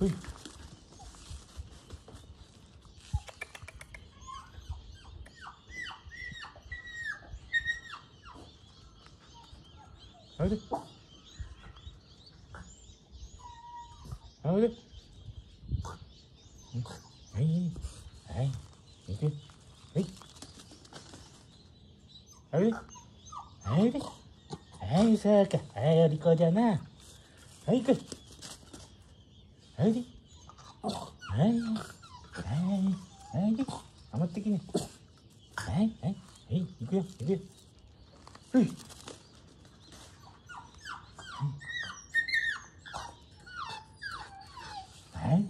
Ui. Đấy đi. Đấy đi. Đấy. Đấy. Đấy đi. Đấy. Đấy đi. Đấy đi. はい、さあか。はい、お利口じゃな。はい、来い。はいはいはいはい頑張ってきねはいはいはい行くよ行くよはいはい